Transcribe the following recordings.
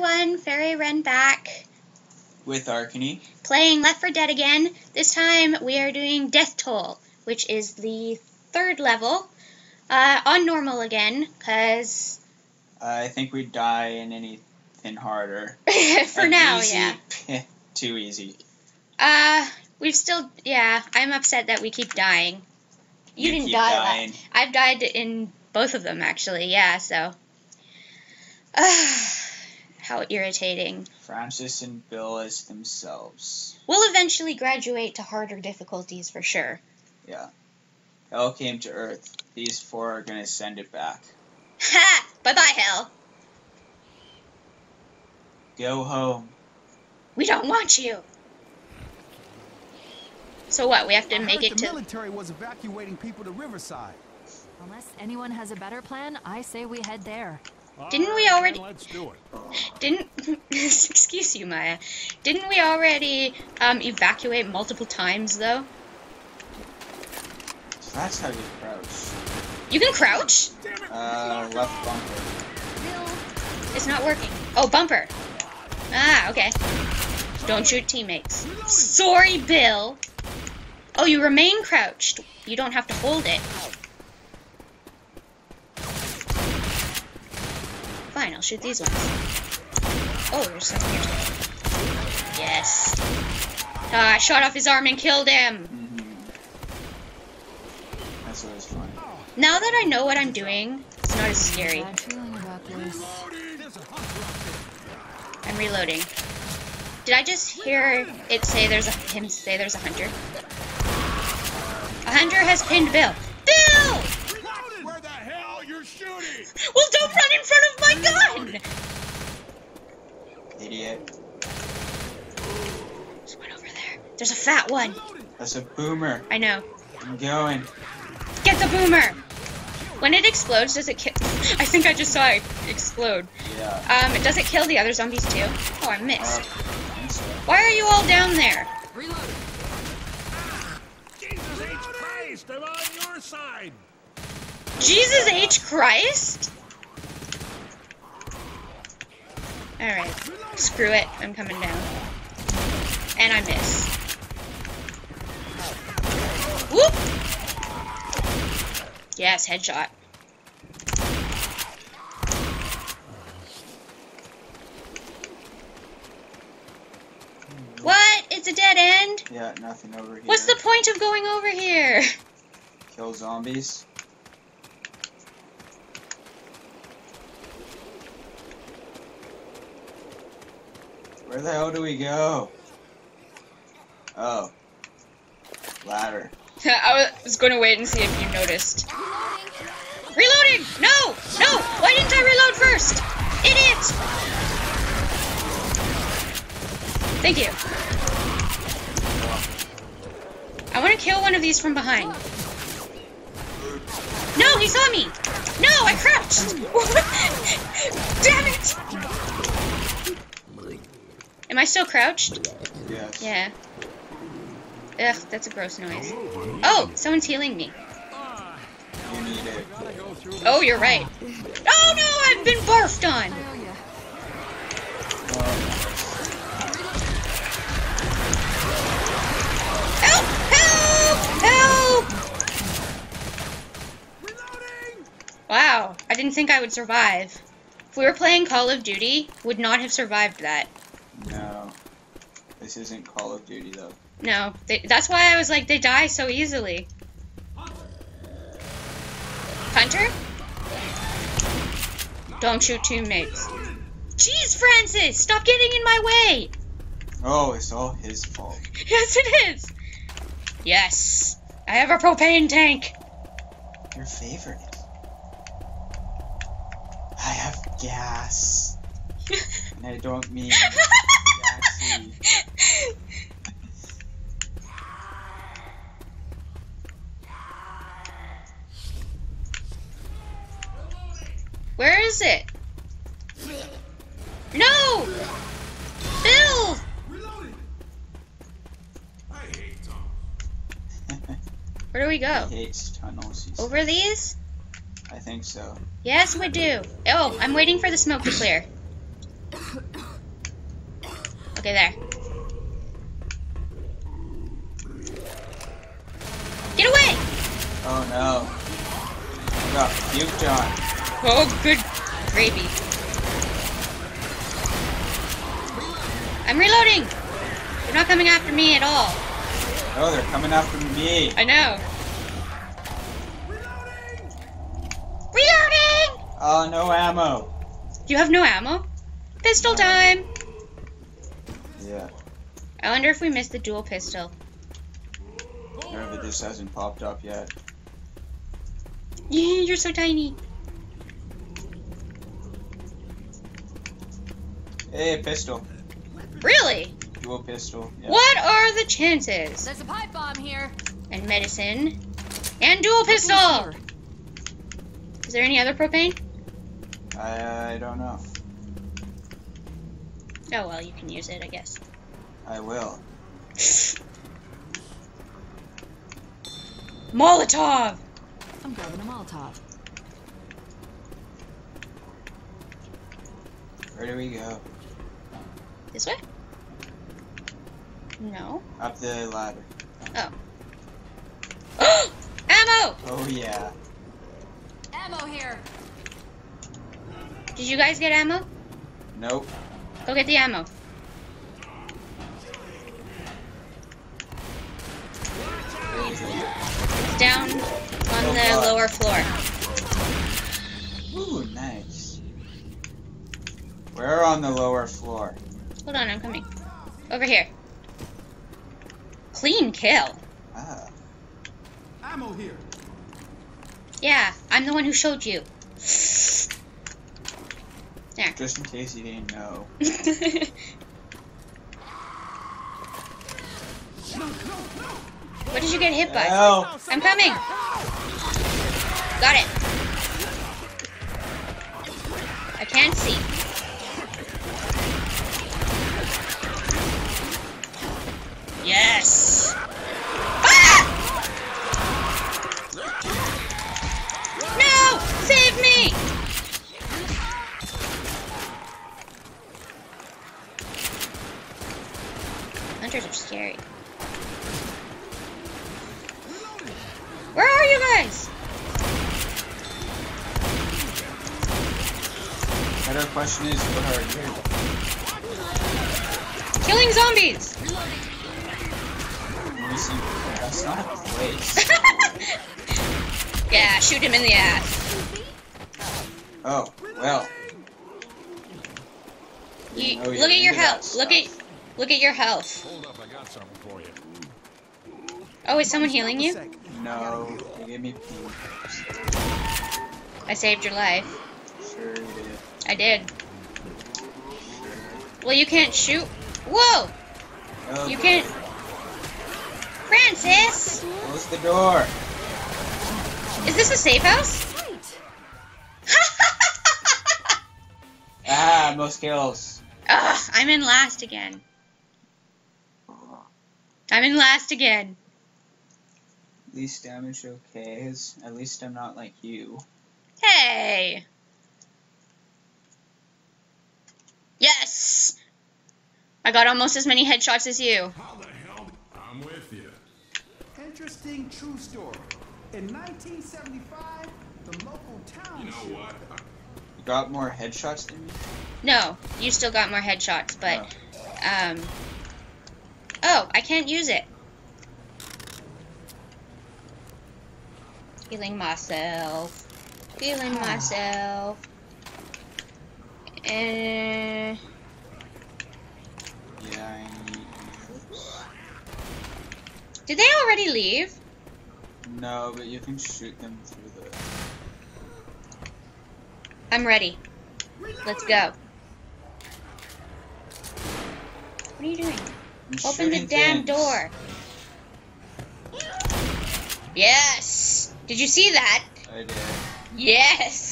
everyone, FairyWren back, with Arcany. playing Left 4 Dead again. This time we are doing Death Toll, which is the third level, uh, on normal again, because I think we die in anything harder. for Like, now, easy, yeah. Too easy. Uh, we've still, yeah, I'm upset that we keep dying. You, didn't keep die. dying. I've died in both of them, actually, yeah, so. how irritating. Francis and Bill as themselves. We'll eventually graduate to harder difficulties for sure. Yeah. Hell came to Earth. These four are gonna send it back. Ha! Bye bye, hell. Go home. We don't want you. So what? We have to I make heard it the to. The military was evacuating people to Riverside. Unless anyone has a better plan, I say we head there. Didn't we already- Let's do it. Didn't excuse you, Maya? Didn't we already um, evacuate multiple times though? That's how you crouch. You can crouch. Uh, left bumper. Bill, It's not working. Oh, bumper. Ah, okay. Don't shoot teammates. Sorry, Bill. Oh, you remain crouched. You don't have to hold it. Fine, I'll shoot these ones. Oh, there's something here too. Yes. Ah, I shot off his arm and killed him. hmm That's always fun. Now that I know what I'm doing, it's not as scary. bad feeling about this. I'm reloading. Did I just hear it say there's a him say there's a hunter? A hunter has pinned Bill. Bill! Where the hell you're shooting? Well, don't run in front of my gun! Idiot. There's one over there. There's a fat one. That's a boomer. I know. I'm going. Get the boomer! When it explodes, does it kill? I think I just saw it explode. Yeah. Um, does it kill the other zombies too? Oh, I Uh, missed. I think so. Why are you all down there? Reload. Jesus H. Christ, I'm on your side. Jesus H. Christ? Alright. Screw it. I'm coming down. And I miss. Whoop! Yes, headshot. What? It's a dead end? Yeah, nothing over here. What's the point of going over here? Kill zombies. Where the hell do we go? Oh. Ladder. I was going to wait and see if you noticed. Reloading! No! No! Why didn't I reload first? Idiot! Thank you. I want to kill one of these from behind. No, he saw me! No, I crouched! Damn it! Am I still crouched? Yes. Yeah. Ugh, that's a gross noise. Oh, someone's healing me. You need it. Oh, you're right. Oh no, I've been barfed on. I owe ya. Well, Help! Help! Help! Wow, I didn't think I would survive. If we were playing Call of Duty, would not have survived that. This isn't Call of Duty though. No, they, that's why I was like, they die so easily. Hunter? Don't shoot teammates. Jeez, Francis, stop getting in my way. Oh, it's all his fault. Yes, it is. Yes, I have a propane tank. Your favorite. I have gas. And I don't mean gassy. Is it? No! Bill! Where do we He go? hates tunnels. Over these? I think so. Yes, we do. Oh, I'm waiting for the smoke to clear. Okay, there. Get away! Oh no. I got puked on. Oh, good gravy. I'm reloading! They're not coming after me at all. Oh, they're coming after me. I know. Reloading! Reloading! Oh, no ammo. You have no ammo? Pistol time! Yeah. I wonder if we missed the dual pistol. If it just hasn't popped up yet. You're so tiny. Hey, pistol. Really? Dual pistol. Yeah. What are the chances? There's a pipe bomb here. And medicine. And dual pistol! Is there any other propane? I, I don't know. Oh well, you can use it, I guess. I will. Molotov! I'm grabbing a Molotov. Where do we go? This way? No. Up the ladder. Oh. Ammo! Oh yeah. Ammo here. Did you guys get ammo? Nope. Go get the ammo. It's down on the God. lower floor. Ooh, nice. We're on the lower floor. Hold on, I'm coming. Over here. Clean kill. Ah. Ammo here. Yeah, I'm the one who showed you. There. Just in case you didn't know. what did you get hit by? Help! I'm coming. Got it. I can't see. Yes. Ah! No! Save me! Hunters are scary. Where are you guys? Better question is, what are you? Killing zombies! Let me. That's not a place. yeah, shoot him in the ass. Oh, well. You, oh, know you're look at your health. Look at look at your health. Hold up, I got something for you. Oh, is someone healing you? No, they gave me. I saved your life. Sure you did. I did. Well, you can't shoot. Whoa! Oh, You can't. Francis, Close the door. is this a safe house? Ah, most kills. Ugh, I'm in last again. I'm in last again. Least damage, okay. At least I'm not like you. Hey! Yes! I got almost as many headshots as you. How the hell? I'm with you. Interesting true story. In 1975, the local town. You know what? You got more headshots than me? No, you still got more headshots, but, um. Oh, I can't use it. Healing myself. Healing myself. And. Yeah, I need. Did they already leave? No, but you can shoot them through the. I'm ready. Let's go. What are you doing? I'm Open the damn things. door. Yes! Did you see that? I did. Yes!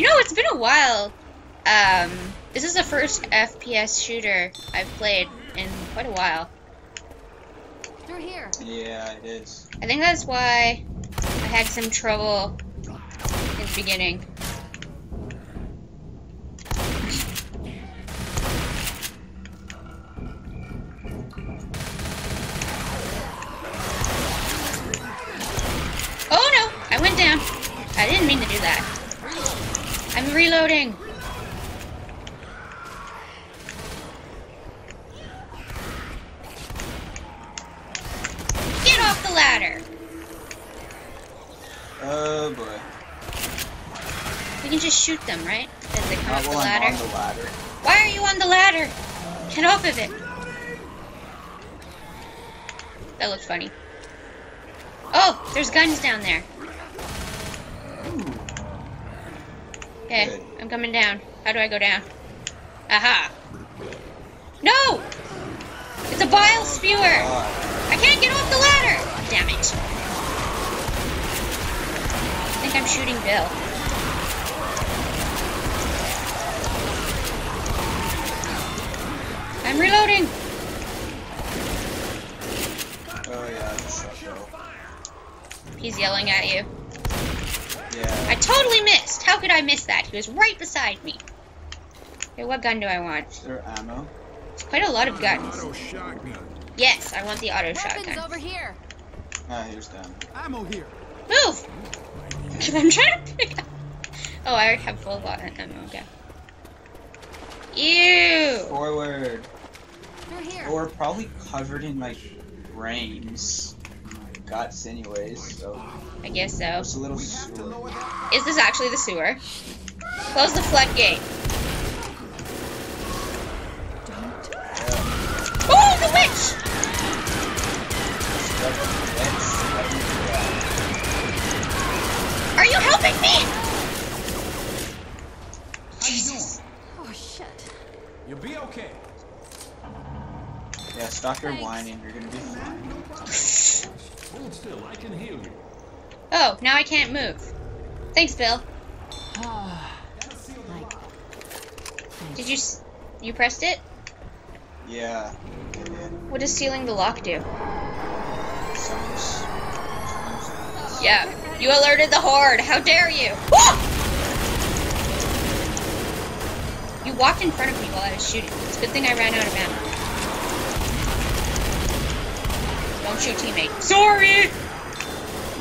You know, it's been a while Um, this is the first FPS shooter I've played in quite a while. Through here. Yeah, it is. I think that's why I had some trouble in the beginning. Oh no! I went down. I didn't mean to do that. I'm reloading. Get off the ladder. Oh boy. We can just shoot them, right? As they come Not up the ladder. the ladder. Why are you on the ladder? Get off of it. That looks funny. Oh, there's guns down there. Okay, I'm coming down. How do I go down? Aha. No! It's a bile spewer! I can't get off the ladder! Oh, damn it. I think I'm shooting Bill. I'm reloading! Oh yeah, Bill. He's yelling at you. Yeah. I totally missed! How could I miss that? He was right beside me. Okay, what gun do I want? Is there ammo? It's quite a lot of guns. Auto shotgun. Yes, I want the auto Weapons shotgun. over here. Ah, here's down. Ammo here. Move! I'm trying to pick up. Oh, I already have full lot ammo. Okay. Ew! Forward. Through here. But we're probably covered in like brains. Guts anyways, so I guess so. it's a little We have to sewer. lower that. Is this actually the sewer? Close the floodgate. Yeah. Oh, the witch! Are you helping me? How you doing? Oh shit. You'll be okay. Yeah, stop your whining, you're gonna be fine. Hold still, I can heal you. Oh, now I can't move. Thanks, Bill. That'll seal the Like- Did you you pressed it? Yeah. yeah, yeah. What does sealing the lock do? Sounds, sounds Yeah, you alerted the horde. How dare you? Ah! You walked in front of me while I was shooting. It's a good thing I ran out of ammo. Don't shoot teammate. Sorry.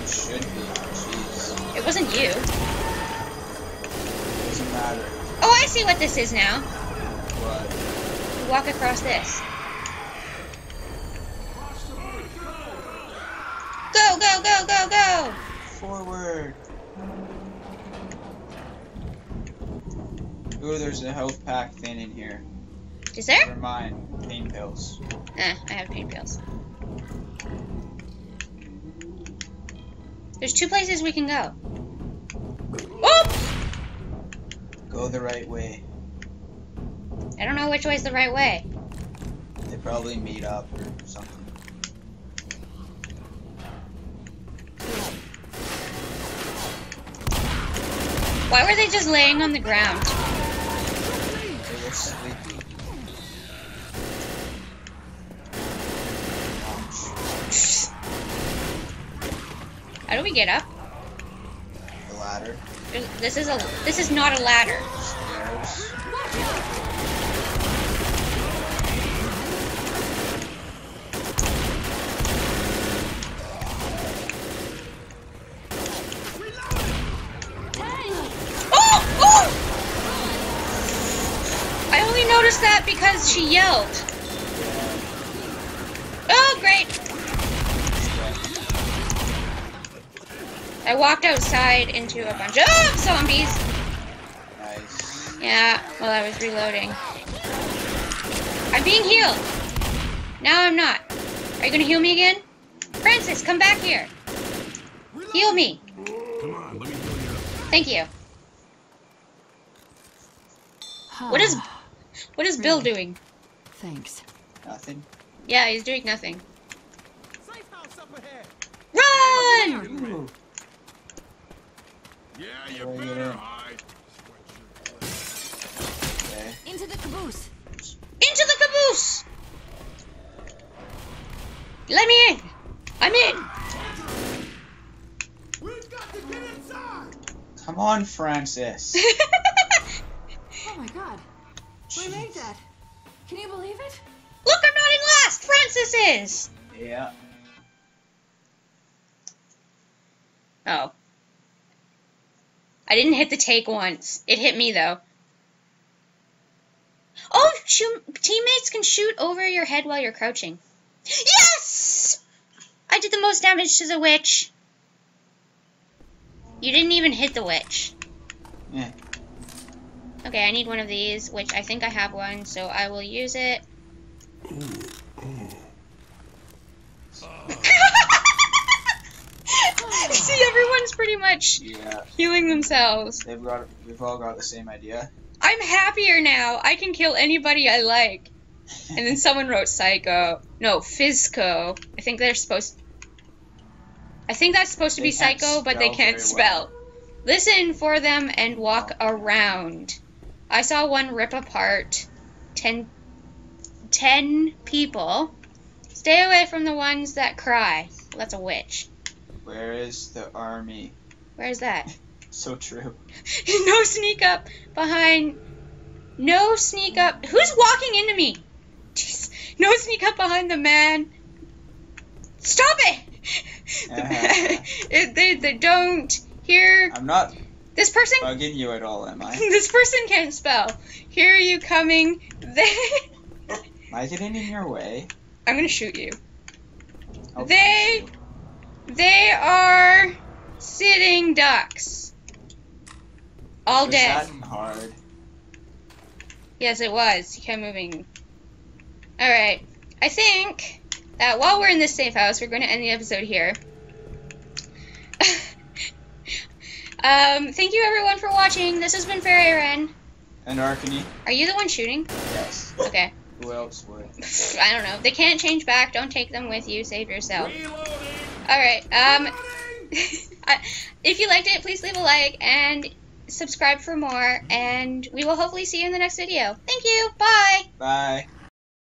should be. Jeez. It wasn't you. Doesn't matter. Oh, I see what this is now. What? You walk across this. Go, go, go, go, go! Forward. Ooh, there's a health pack thing in here. Is there? Never mind. Pain pills. Eh, I have pain pills. There's two places we can go. Oops! Go the right way. I don't know which way's the right way. They probably meet up or something. Why were they just laying on the ground? They were sleepy. How do we get up? The ladder. There's- This is a this is not a ladder. Stairs. Oh! Oh! I only noticed that because she yelled. Oh, great! I walked outside into a bunch of oh, zombies. Nice. Yeah, while I was reloading. I'm being healed. Now I'm not. Are you gonna heal me again? Francis, come back here. Heal me. Come on, let me heal you. Thank you. What is what is Bill doing? Thanks. Nothing. Yeah, he's doing nothing. Yeah, you oh, better yeah. hide. Into the caboose. Into the caboose. Let me in. I'm in. We've got to get inside! Come on, Francis. oh my god. Jeez. We made that. Can you believe it? Look, I'm not in last! Francis is! Yeah. Oh. I didn't hit the take once. It hit me though. Oh, shoot, teammates can shoot over your head while you're crouching. Yes! I did the most damage to the witch. You didn't even hit the witch. Yeah. Okay, I need one of these, which I think I have one, so I will use it. See, everyone's pretty much Yeah. healing themselves. They've got. We've all got the same idea. I'm happier now. I can kill anybody I like. And then someone wrote Psycho. No, Fizco. I think they're supposed. I think that's supposed to They be Psycho, but they can't spell. Listen for them and walk around. I saw one rip apart ten, ten people. Stay away from the ones that cry. Well, that's a witch. Where is the army? Where's that? So true. no sneak up behind. No sneak up. Who's walking into me? Jeez. No sneak up behind the man. Stop it! The man- it- they, they don't hear. I'm not This person. bugging you at all, am I? This person can't spell. Hear you coming. They. Am I getting in your way? I'm gonna shoot you. I'll They- They are sitting ducks. All you. dead. Was that hard? Yes, it was. He kept moving. Alright. I think that while we're in this safe house, we're going to end the episode here. um, thank you everyone for watching. This has been FairyWren. And Arcany? Are you the one shooting? Yes. Okay. Who else would? I don't know. They can't change back. Don't take them with you. Save yourself. Reloading! Alright. Um, if you liked it, please leave a like and subscribe for more. And we will hopefully see you in the next video. Thank you. Bye. Bye.